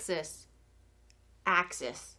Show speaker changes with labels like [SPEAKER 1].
[SPEAKER 1] axis axis.